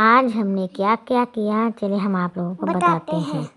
आज हमने क्या क्या किया चलिए हम आप लोगों को बताते, बताते हैं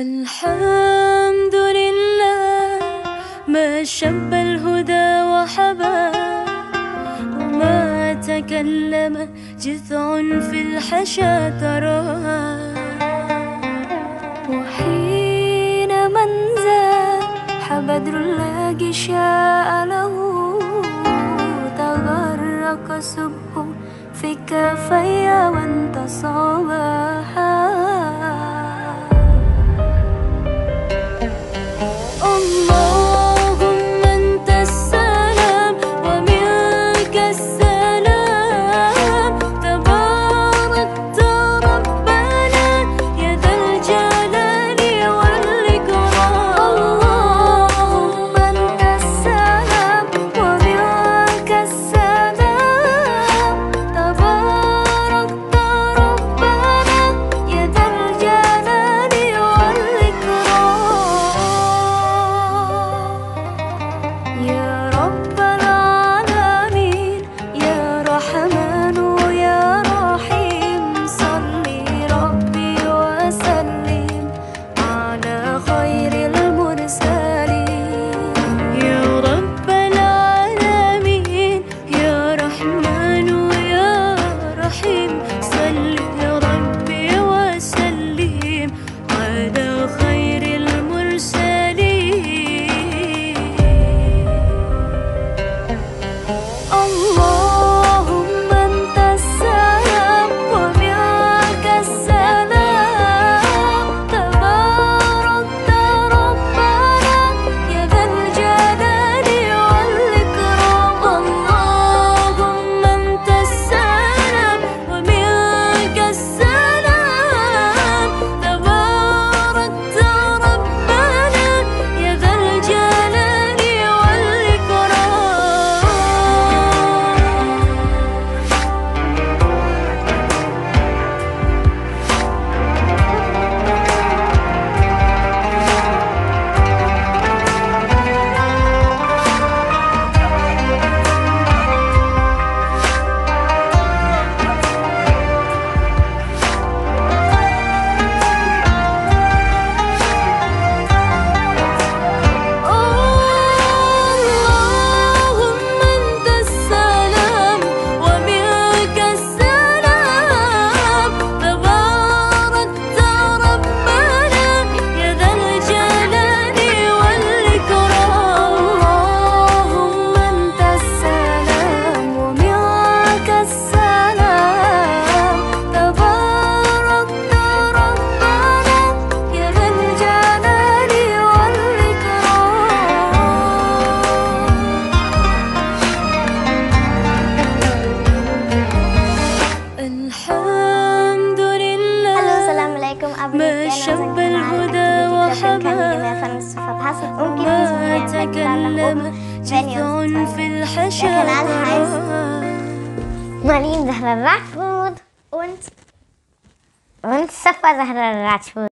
الحمد ما شب الهدى وحبا وما تكلم جذع في الحشا تراها وحين من زاد بدر الله شاء له تغرق سبه في كفي صباحاً شب الهدى وحبا وما تكلم جذع في الحشا مالين زهر الراتفود und und Safa زهر الراتفود